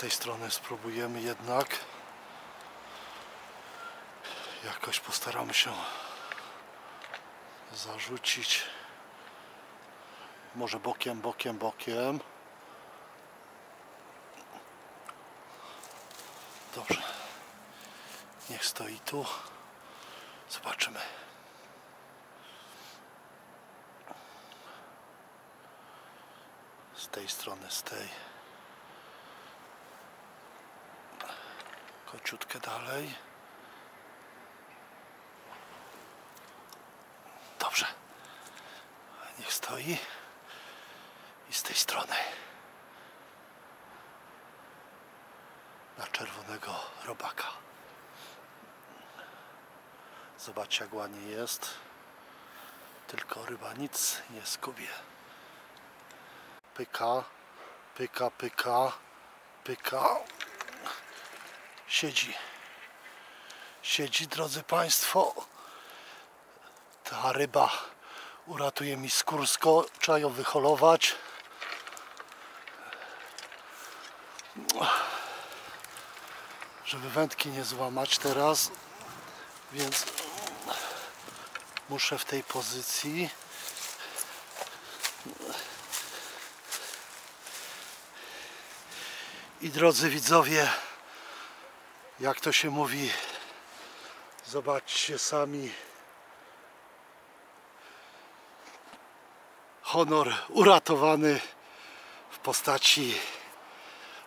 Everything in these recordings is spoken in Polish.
tej strony spróbujemy jednak. Jakoś postaramy się zarzucić. Może bokiem, bokiem, bokiem. Dobrze. Niech stoi tu. Zobaczymy. Z tej strony, z tej. Kociutkę dalej. Dobrze. Niech stoi. I z tej strony. Na czerwonego robaka. Zobaczcie jak ładnie jest. Tylko ryba nic nie skubie. Pyka, pyka, pyka, pyka. Siedzi. Siedzi, drodzy Państwo. Ta ryba uratuje mi skórsko. Trzeba ją wyholować. Żeby wędki nie złamać teraz. Więc muszę w tej pozycji i drodzy widzowie jak to się mówi zobaczcie sami. Honor uratowany w postaci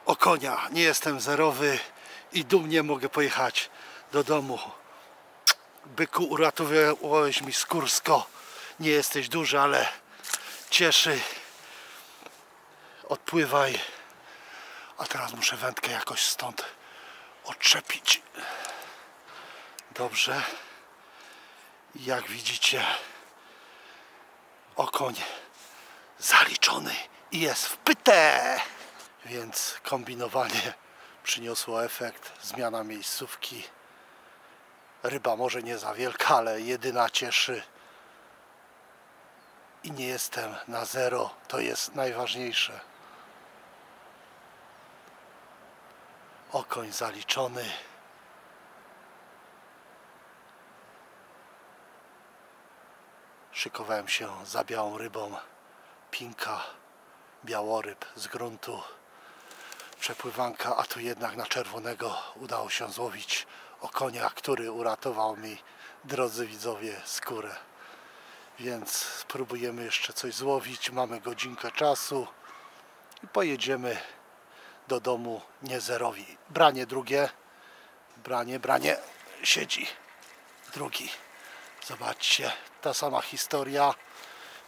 okonia. Nie jestem zerowy i dumnie mogę pojechać do domu. Byku uratowałeś mi skórsko nie jesteś duży ale cieszy. Odpływaj. A teraz muszę wędkę jakoś stąd odczepić. Dobrze. Jak widzicie okoń zaliczony i jest wpyte więc kombinowanie przyniosło efekt zmiana miejscówki. Ryba może nie za wielka, ale jedyna cieszy. I nie jestem na zero, to jest najważniejsze. Okoń zaliczony. Szykowałem się za białą rybą. Pinka, białoryb z gruntu. Przepływanka, a tu jednak na czerwonego udało się złowić okonia, który uratował mi, drodzy widzowie, skórę. Więc spróbujemy jeszcze coś złowić. Mamy godzinkę czasu i pojedziemy do domu niezerowi. Branie drugie. Branie, branie. Siedzi. Drugi. Zobaczcie, ta sama historia.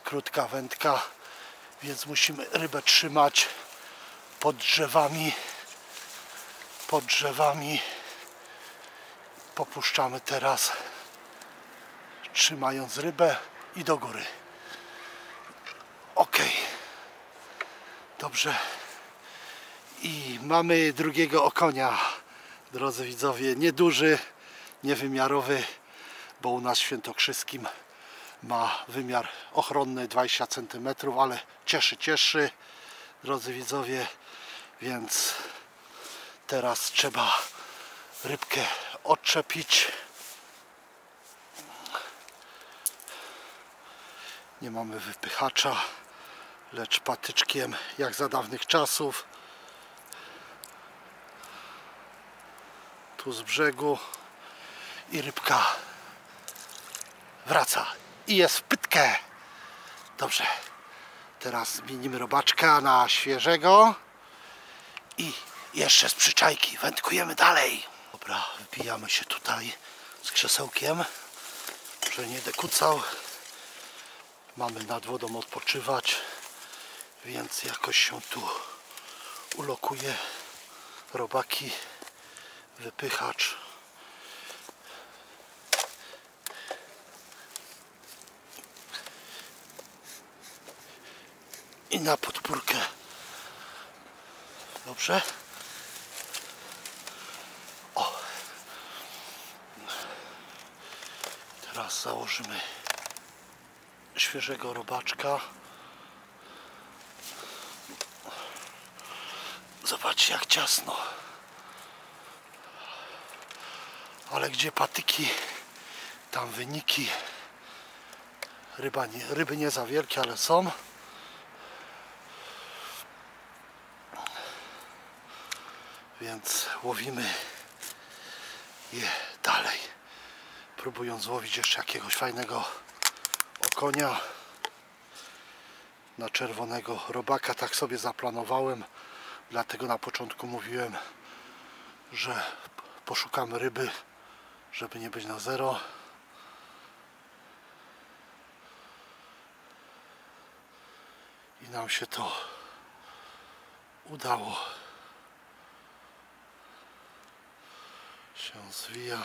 Krótka wędka, więc musimy rybę trzymać pod drzewami. Pod drzewami popuszczamy teraz trzymając rybę i do góry ok dobrze i mamy drugiego okonia drodzy widzowie nieduży niewymiarowy bo u nas w Świętokrzyskim ma wymiar ochronny 20 cm ale cieszy, cieszy drodzy widzowie więc teraz trzeba rybkę odczepić. Nie mamy wypychacza, lecz patyczkiem jak za dawnych czasów. Tu z brzegu i rybka wraca i jest w pytkę. Dobrze. Teraz zmienimy robaczka na świeżego i jeszcze z przyczajki wędkujemy dalej. Dobra, wbijamy się tutaj z krzesełkiem, że nie dekucał. Mamy nad wodą odpoczywać, więc jakoś się tu ulokuje robaki, wypychacz. I na podpórkę. Dobrze? Teraz założymy świeżego robaczka. Zobaczcie jak ciasno. Ale gdzie patyki, tam wyniki. Ryba nie, ryby nie za wielkie, ale są. Więc łowimy je dalej. Próbując złowić jeszcze jakiegoś fajnego okonia na czerwonego robaka. Tak sobie zaplanowałem. Dlatego na początku mówiłem, że poszukamy ryby, żeby nie być na zero. I nam się to udało. Się zwija.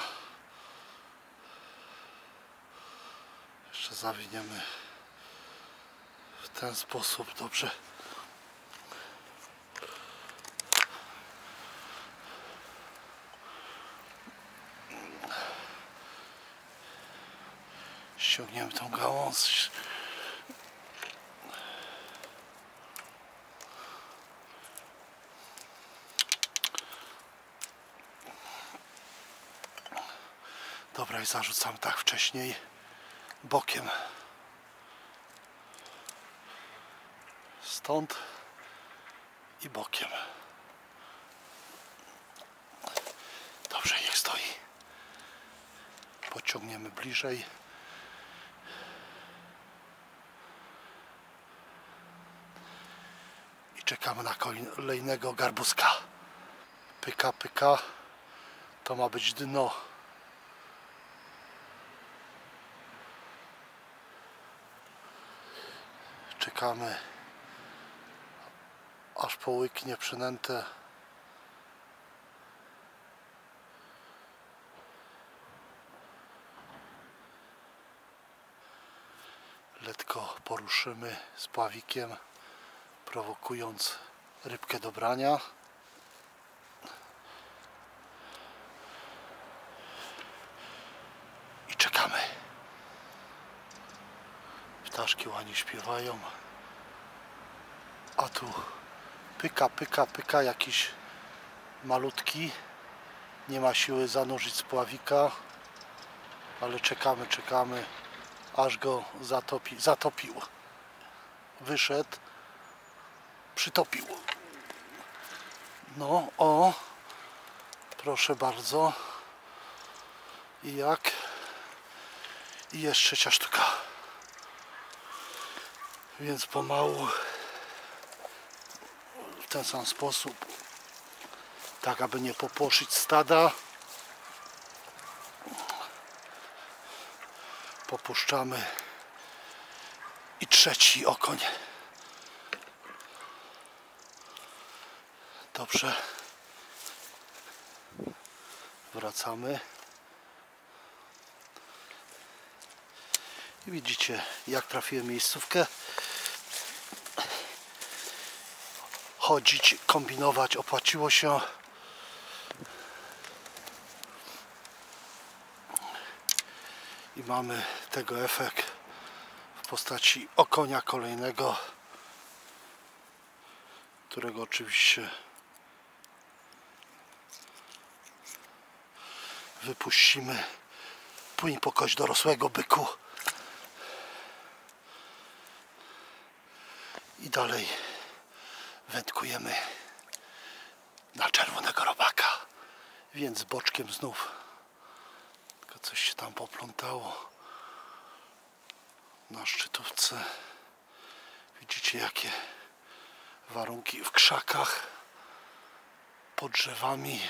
Jeszcze zawiniemy w ten sposób dobrze. Ściągniemy tą gałąź. Dobra, i zarzucam tak wcześniej bokiem. Stąd i bokiem. Dobrze, niech stoi. Pociągniemy bliżej. Czekamy na kolejnego garbuska. Pyka, pyka. To ma być dno. Czekamy aż połyknie przynętę. Letko poruszymy z pławikiem, prowokując rybkę do brania. I czekamy. Ptaszki łani śpiewają. A tu pyka, pyka, pyka jakiś malutki. Nie ma siły zanurzyć z pławika. Ale czekamy, czekamy, aż go zatopi, zatopił. Wyszedł, przytopił. No, o, proszę bardzo. I jak? I jeszcze trzecia sztuka. Więc pomału w ten sam sposób tak aby nie popłoszyć stada popuszczamy i trzeci okoń dobrze. Wracamy. I widzicie jak trafiłem miejscówkę. Chodzić, kombinować opłaciło się. I mamy tego efekt w postaci okonia kolejnego którego oczywiście wypuścimy. Płyń po kość dorosłego byku. I dalej wędkujemy na czerwonego robaka. Więc boczkiem znów. Tylko coś się tam poplątało. Na szczytówce. Widzicie jakie warunki w krzakach. Pod drzewami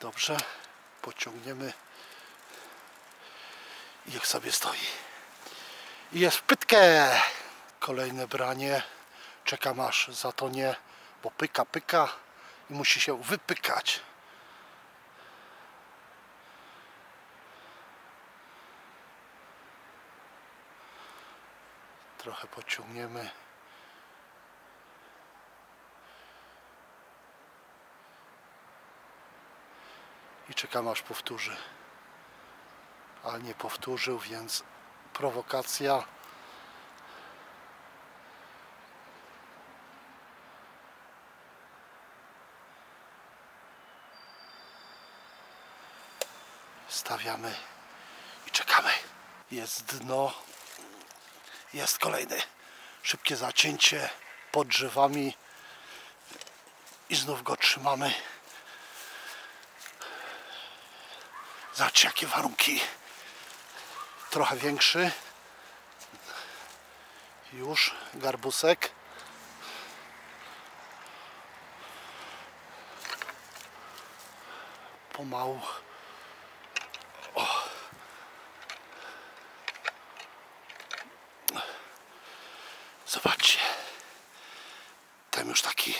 dobrze pociągniemy. I niech sobie stoi. I jest w pytkę. Kolejne branie. Czekam aż zatonie bo pyka pyka i musi się wypykać. Trochę pociągniemy czekam aż powtórzy. Ale nie powtórzył, więc prowokacja. Stawiamy i czekamy. Jest dno. Jest kolejny. Szybkie zacięcie pod drzewami i znów go trzymamy. Zobaczcie jakie warunki. Trochę większy. Już garbusek. Pomału. O. Zobaczcie. Ten już taki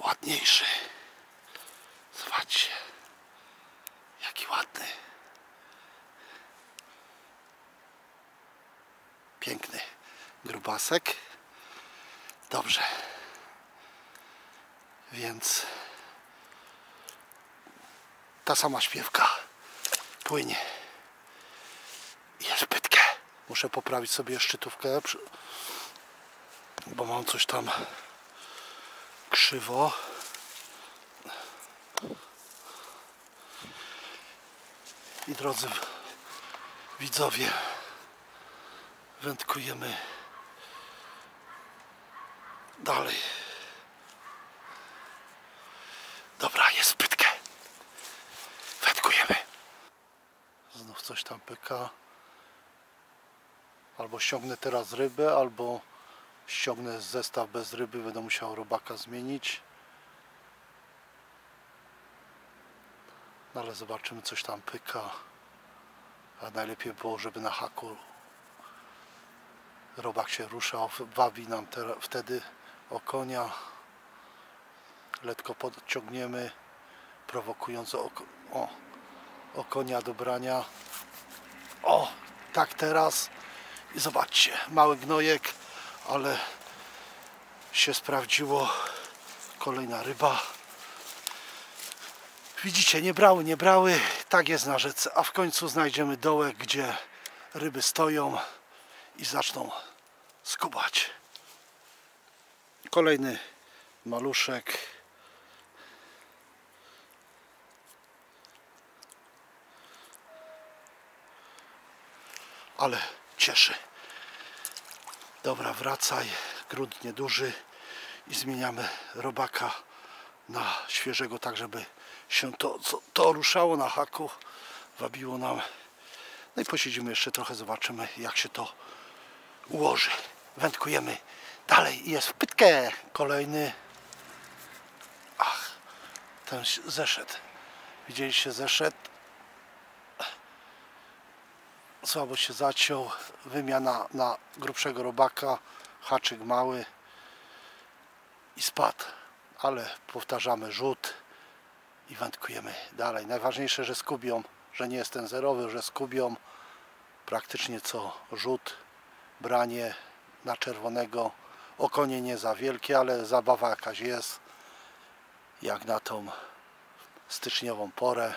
ładniejszy. Zobaczcie. Jaki ładny. Piękny grubasek. Dobrze. Więc ta sama śpiewka płynie. Jest pytkę. Muszę poprawić sobie szczytówkę, bo mam coś tam krzywo. I drodzy widzowie, wędkujemy dalej. Dobra, jest pytkę. Wędkujemy. Znów coś tam pyka. Albo ściągnę teraz rybę, albo ściągnę zestaw bez ryby. Będę musiał robaka zmienić. No ale zobaczymy, coś tam pyka. A najlepiej było, żeby na haku robak się ruszał. Wabi nam te, wtedy o konia. Letko podciągniemy, prowokując o, o, o konia do brania. O, tak teraz. I zobaczcie, mały gnojek, ale się sprawdziło. Kolejna ryba. Widzicie, nie brały, nie brały. Tak jest na rzece. A w końcu znajdziemy dołek, gdzie ryby stoją i zaczną skubać. Kolejny maluszek. Ale cieszy. Dobra, wracaj. Grunt nieduży i zmieniamy robaka na świeżego, tak żeby się to, to ruszało na haku, wabiło nam. No i posiedzimy jeszcze trochę, zobaczymy jak się to ułoży. Wędkujemy dalej. Jest w pytkę kolejny. Ach, ten zeszedł. Widzieliście, zeszedł. Słabo się zaciął. Wymiana na grubszego robaka. Haczyk mały. I spadł. Ale powtarzamy rzut i wędkujemy dalej. Najważniejsze, że skubią, że nie jest ten zerowy, że skubią praktycznie co rzut, branie na czerwonego. Okonie nie za wielkie, ale zabawa jakaś jest. Jak na tą styczniową porę.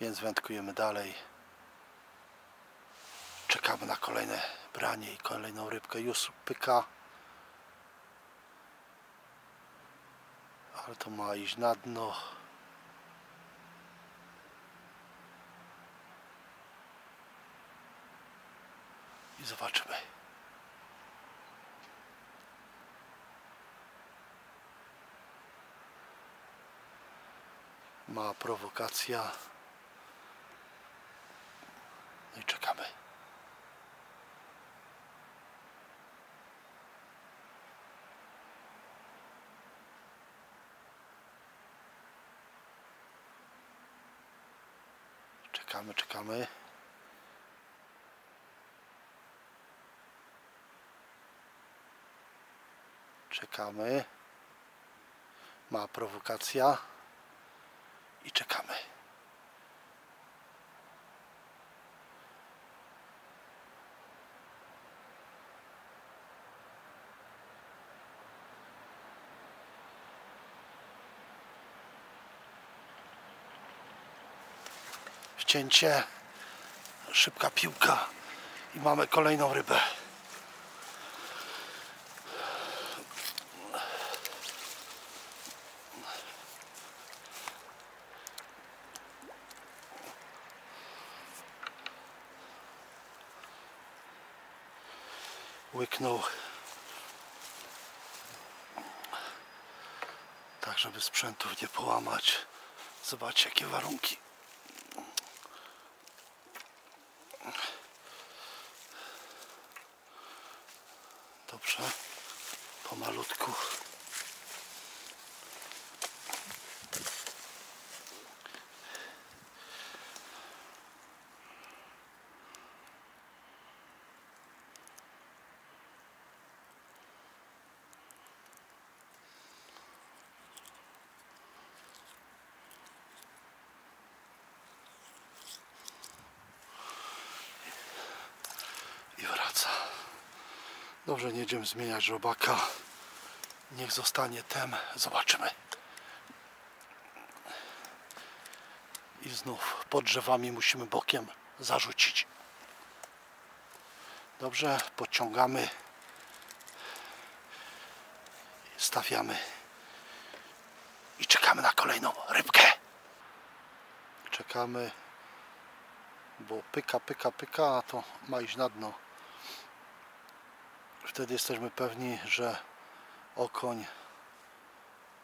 Więc wędkujemy dalej. Czekamy na kolejne branie i kolejną rybkę. Już pyka. Ale to ma iść na dno. I zobaczymy. Mała prowokacja. No i czekamy. Czekamy, czekamy. Czekamy. Ma prowokacja. I czekamy. Wcięcie. Szybka piłka. I mamy kolejną rybę. Łyknął. Tak, żeby sprzętów nie połamać. Zobaczcie, jakie warunki. Dobrze. Pomalutku. i wraca. Dobrze, nie będziemy zmieniać robaka. Niech zostanie tem. Zobaczymy. I znów pod drzewami musimy bokiem zarzucić. Dobrze, podciągamy. Stawiamy. I czekamy na kolejną rybkę. Czekamy bo pyka, pyka, pyka, a to ma iść na dno. Wtedy jesteśmy pewni, że okoń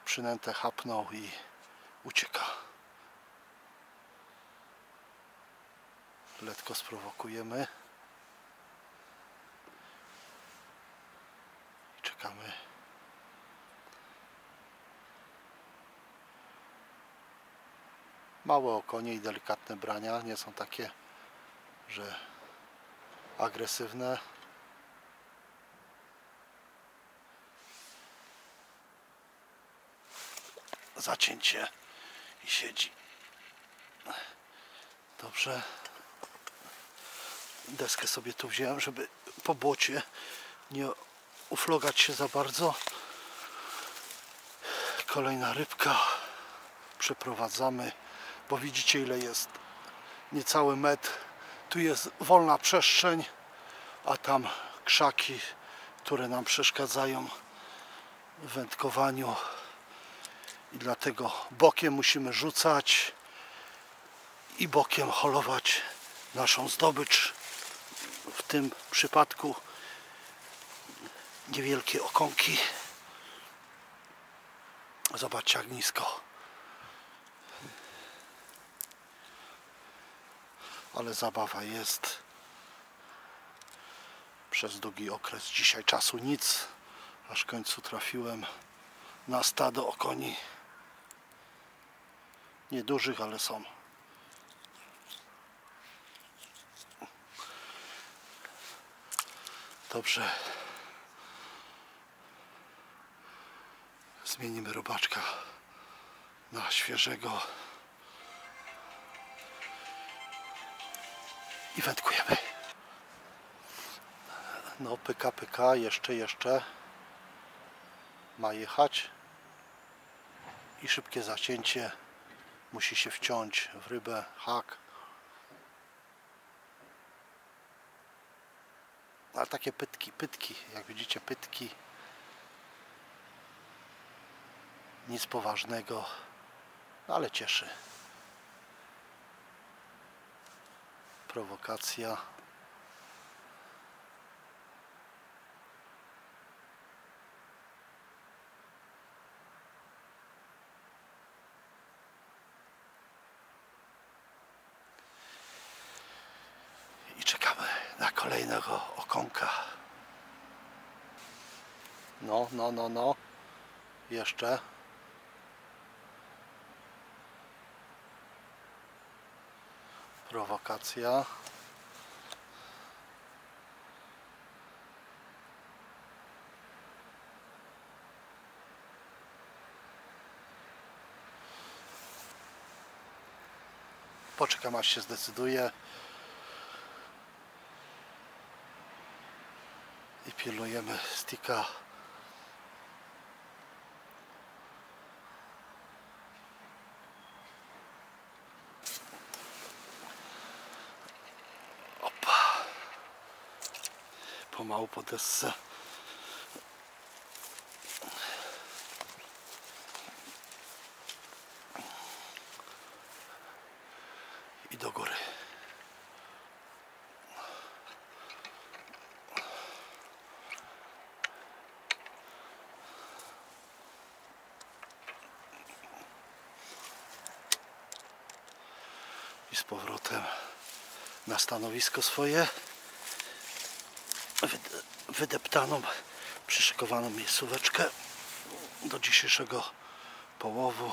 przynętę chapnął i ucieka. Letko sprowokujemy. I czekamy. Małe okonie i delikatne brania, nie są takie, że agresywne. Zacięcie i siedzi. Dobrze. Deskę sobie tu wziąłem, żeby po błocie nie uflogać się za bardzo. Kolejna rybka. Przeprowadzamy bo widzicie ile jest niecały metr tu jest wolna przestrzeń a tam krzaki które nam przeszkadzają w wędkowaniu i dlatego bokiem musimy rzucać i bokiem holować naszą zdobycz w tym przypadku niewielkie okonki zobaczcie jak nisko ale zabawa jest przez długi okres. Dzisiaj czasu nic, aż w końcu trafiłem na stado okoni. Niedużych, ale są. Dobrze. Zmienimy robaczka na świeżego. i wędkujemy. No pyka pyka, jeszcze, jeszcze ma jechać i szybkie zacięcie musi się wciąć w rybę, hak. Ale takie pytki, pytki, jak widzicie pytki. Nic poważnego, ale cieszy. prowokacja. I czekamy na kolejnego okonka. No, no, no, no. Jeszcze. prowokacja. Poczekam aż się zdecyduje. Pilnujemy stika pomału po. I do góry. z powrotem na stanowisko swoje. Wyde- Wydeptaną, przyszykowaną miejscóweczkę do dzisiejszego połowu.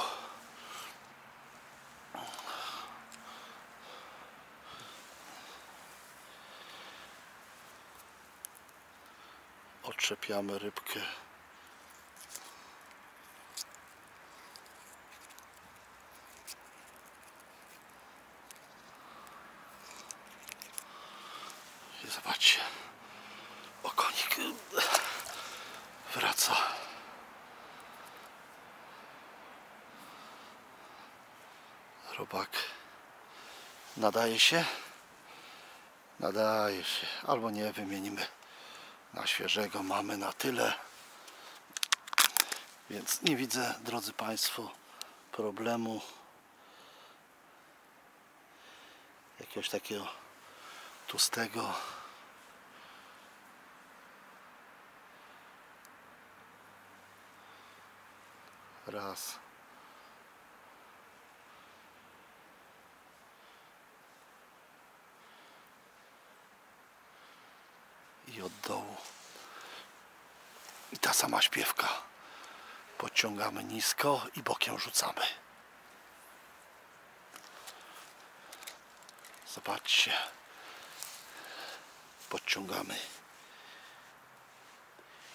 Odczepiamy rybkę. I zobaczcie, okonik wraca. Robak nadaje się? Nadaje się. Albo nie, wymienimy na świeżego. Mamy na tyle. Więc nie widzę, drodzy Państwo, problemu jakiegoś takiego tłustego raz i od dołu. I ta sama śpiewka. Podciągamy nisko i bokiem rzucamy. Zobaczcie. Podciągamy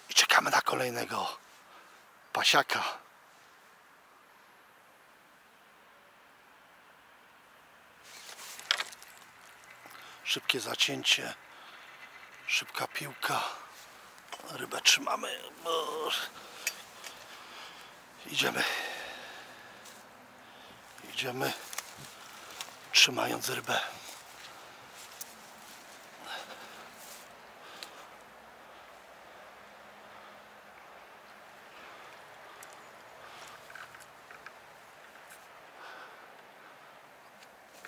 i czekamy na kolejnego pasiaka. Szybkie zacięcie szybka piłka. Rybę trzymamy. Idziemy. Idziemy trzymając rybę.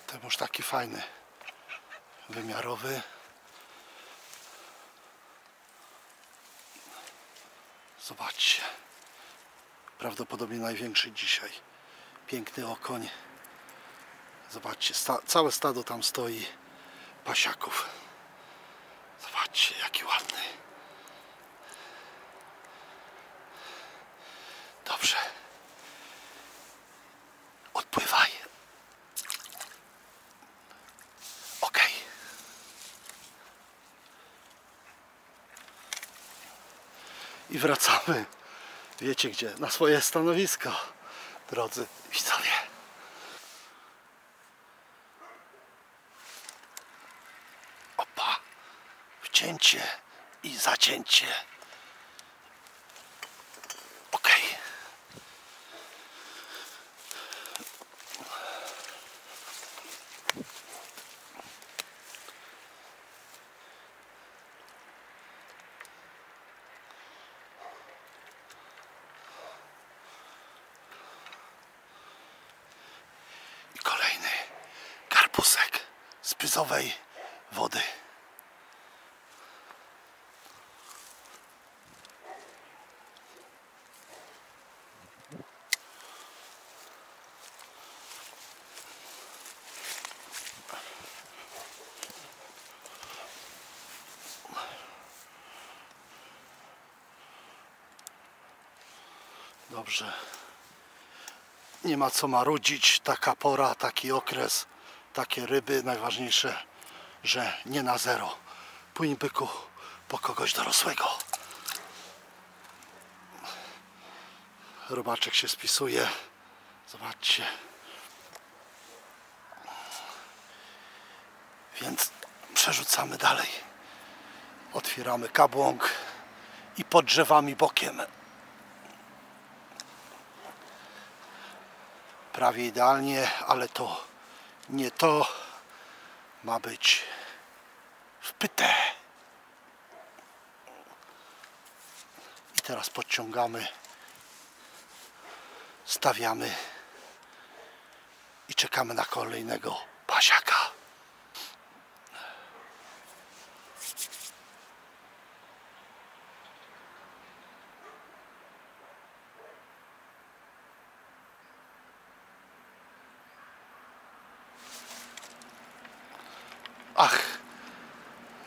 Ten już taki fajny, wymiarowy. Zobaczcie. Prawdopodobnie największy dzisiaj. Piękny okoń. Zobaczcie, sta całe stado tam stoi pasiaków. Zobaczcie, jaki ładny. Dobrze. Odpływaj. Okej. I wracamy. Wiecie gdzie? Na swoje stanowisko, drodzy widzowie. Opa. Wcięcie i zacięcie. Okej. I kolejny karpusek z pyzowej wody. Dobrze. Nie ma co marudzić, taka pora, taki okres, takie ryby. Najważniejsze, że nie na zero. Płyń byku po kogoś dorosłego. Robaczek się spisuje. Zobaczcie. Więc przerzucamy dalej. Otwieramy kabłąk i pod drzewami bokiem prawie idealnie, ale to nie to ma być wpyte. I teraz podciągamy, stawiamy i czekamy na kolejnego pasiaka.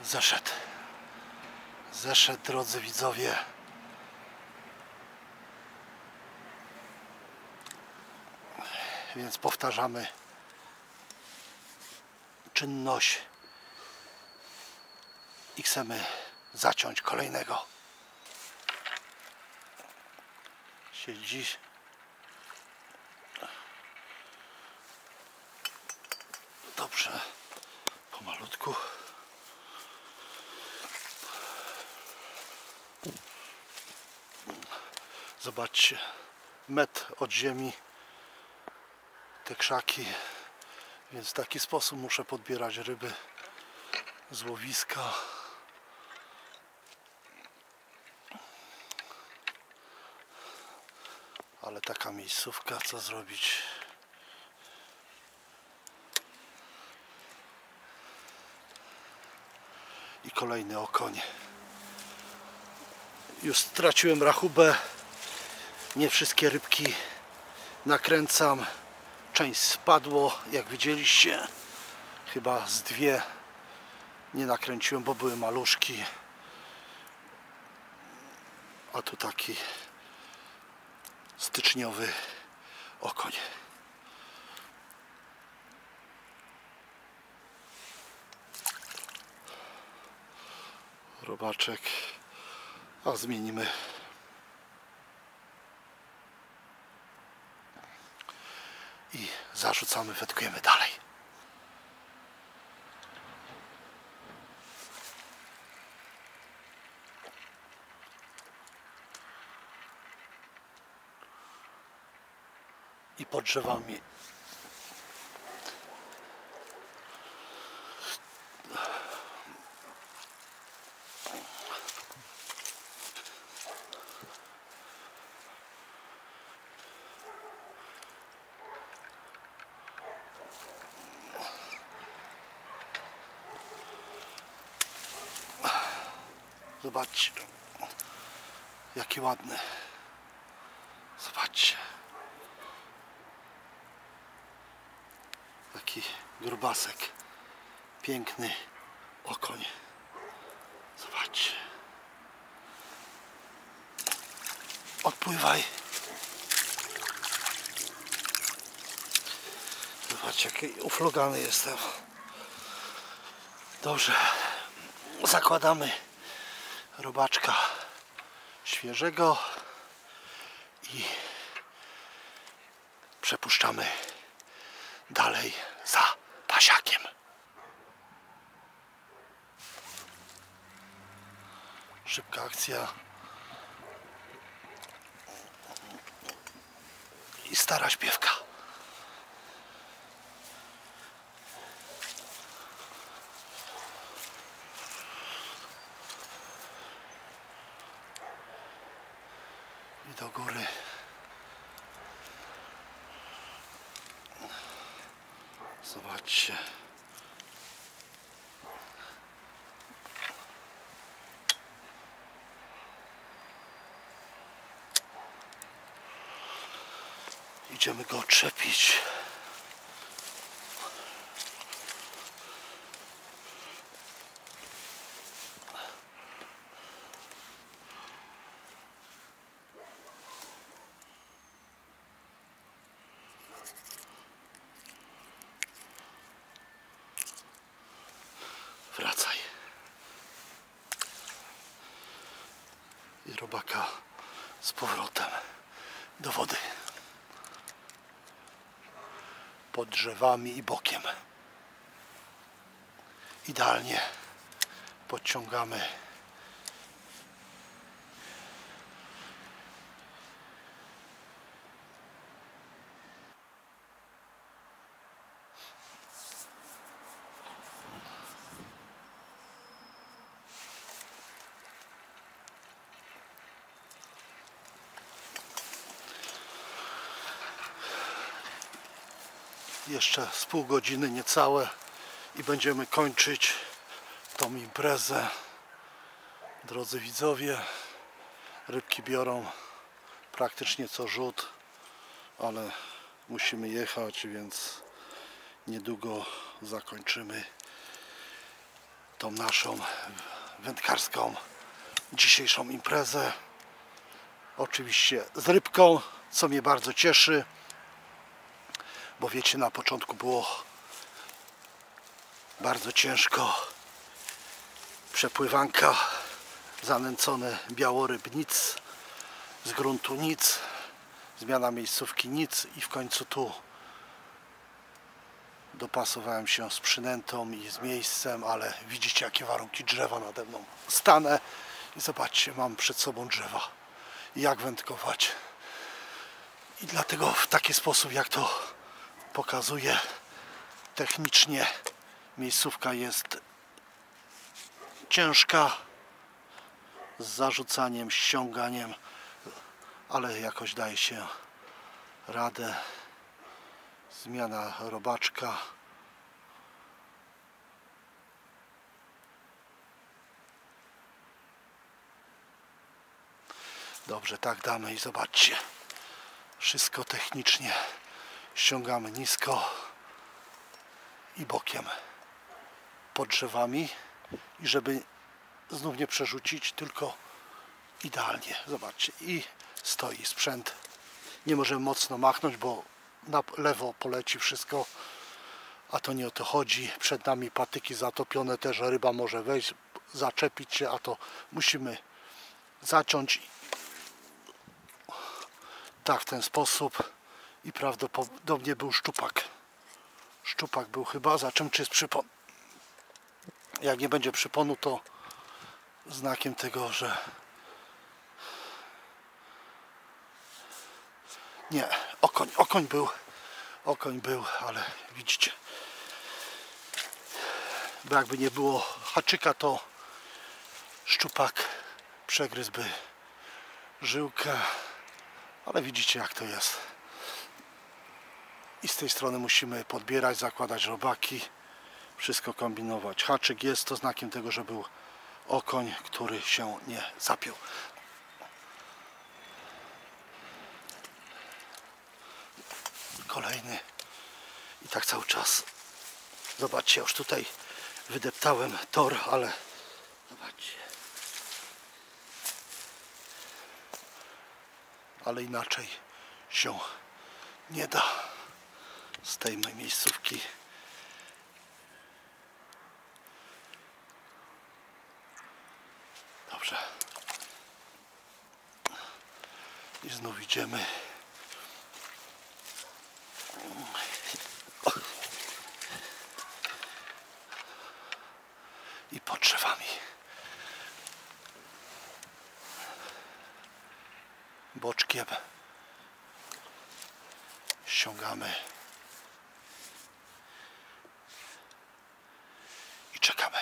Zeszedł. Zeszedł, drodzy widzowie. Więc powtarzamy czynność i chcemy zaciąć kolejnego. Siedzi. Dobrze, pomalutku. Zobaczcie, metr od ziemi te krzaki, więc w taki sposób muszę podbierać ryby z łowiska. Ale taka miejscówka, co zrobić? I kolejny okoń. Już straciłem rachubę. Nie wszystkie rybki nakręcam. Część spadło, jak widzieliście. Chyba z dwie nie nakręciłem, bo były maluszki. A tu taki styczniowy okoń. Robaczek. A zmienimy i zarzucamy, wetkujemy dalej. I pod drzewami Zobaczcie, jaki ładny. Zobaczcie. Taki grubasek. Piękny okoń. Zobaczcie. Odpływaj. Zobaczcie, jaki uflogany jestem. Dobrze. Zakładamy robaczka świeżego i przepuszczamy dalej za pasiakiem. Szybka akcja i stara śpiewka. i do góry. Zobaczcie. Idziemy go odczepić. Wracaj. I robaka z powrotem do wody. Pod drzewami i bokiem. Idealnie podciągamy jeszcze z pół godziny niecałe i będziemy kończyć tą imprezę. Drodzy widzowie, rybki biorą praktycznie co rzut, ale musimy jechać, więc niedługo zakończymy tą naszą wędkarską dzisiejszą imprezę. Oczywiście z rybką, co mnie bardzo cieszy, bo wiecie, na początku było bardzo ciężko. Przepływanka, zanęcone białoryb nic, z gruntu nic, zmiana miejscówki nic i w końcu tu dopasowałem się z przynętą i z miejscem, ale widzicie jakie warunki drzewa nade mną. Stanę i zobaczcie, mam przed sobą drzewa. Jak wędkować. I dlatego w taki sposób, jak to pokazuję technicznie, miejscówka jest ciężka z zarzucaniem, ściąganiem, ale jakoś daje się radę. Zmiana robaczka. Dobrze, tak damy i zobaczcie. Wszystko technicznie ściągamy nisko i bokiem pod drzewami i żeby znów nie przerzucić, tylko idealnie. Zobaczcie i stoi sprzęt. Nie możemy mocno machnąć, bo na lewo poleci wszystko, a to nie o to chodzi. Przed nami patyki zatopione, też ryba może wejść, zaczepić się, a to musimy zaciąć tak w ten sposób i prawdopodobnie był szczupak. Szczupak był chyba, za czym czy jest przypon. Jak nie będzie przyponu, to znakiem tego, że nie, okoń, okoń był, okoń był, ale widzicie, bo jakby nie było haczyka, to szczupak przegryzłby żyłkę, ale widzicie jak to jest. I z tej strony musimy podbierać, zakładać robaki, wszystko kombinować. Haczyk jest to znakiem tego, że był okoń, który się nie zapiął. Kolejny i tak cały czas. Zobaczcie, już tutaj wydeptałem tor, ale zobaczcie. Ale inaczej się nie da z tej mojej miejscówki. Dobrze. I znów idziemy. I pod drzewami. Boczkiem ściągamy i czekamy.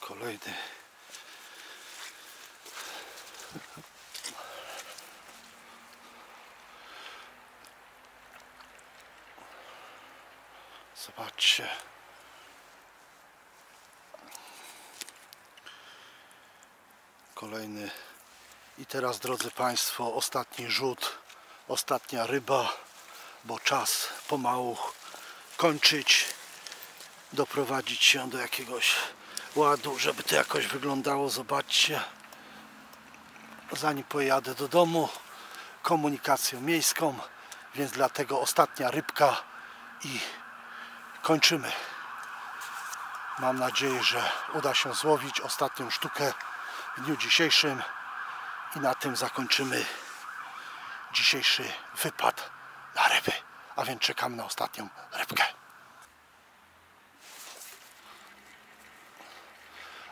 Kolejny. Zobaczcie. Kolejny. I teraz, drodzy Państwo, ostatni rzut, ostatnia ryba bo czas pomału kończyć, doprowadzić się do jakiegoś ładu, żeby to jakoś wyglądało. Zobaczcie, zanim pojadę do domu, komunikacją miejską, więc dlatego ostatnia rybka i kończymy. Mam nadzieję, że uda się złowić ostatnią sztukę w dniu dzisiejszym i na tym zakończymy dzisiejszy wypad na ryby. A więc czekamy na ostatnią rybkę.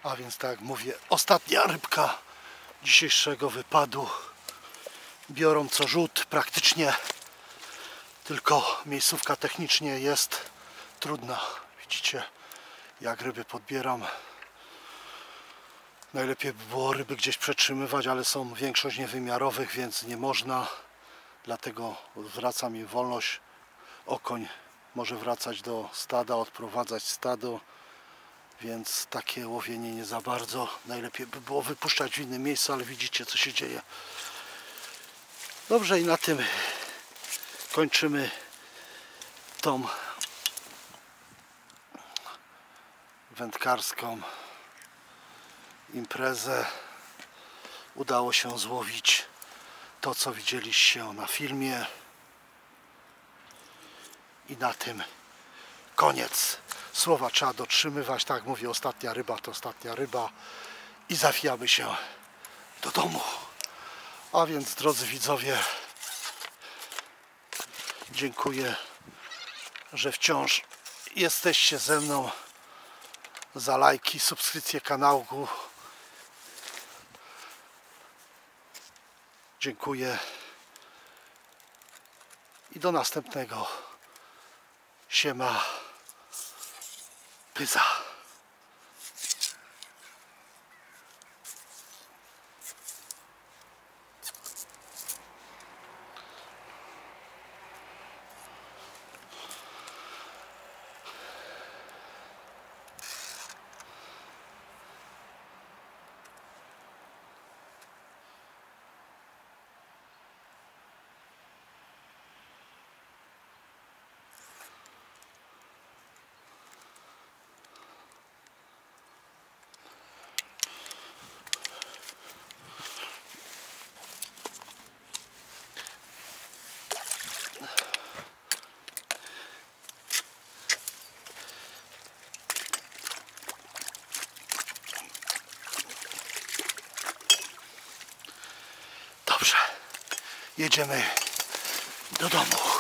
A więc tak mówię, ostatnia rybka dzisiejszego wypadu. Biorą co rzut praktycznie, tylko miejscówka technicznie jest trudna. Widzicie, jak ryby podbieram. Najlepiej by było ryby gdzieś przetrzymywać, ale są większość niewymiarowych, więc nie można. Dlatego zwracam im wolność. Okoń może wracać do stada, odprowadzać stado, więc takie łowienie nie za bardzo. Najlepiej by było wypuszczać w innym miejscu, ale widzicie co się dzieje. Dobrze i na tym kończymy tą wędkarską imprezę. Udało się złowić to, co widzieliście na filmie. I na tym koniec. Słowa trzeba dotrzymywać. Tak jak mówię, ostatnia ryba to ostatnia ryba. I zawijamy się do domu. A więc, drodzy widzowie, dziękuję, że wciąż jesteście ze mną za lajki, subskrypcję kanału. Dziękuję. I do następnego. Siema. Pyza. Dobrze. Jedziemy do domu.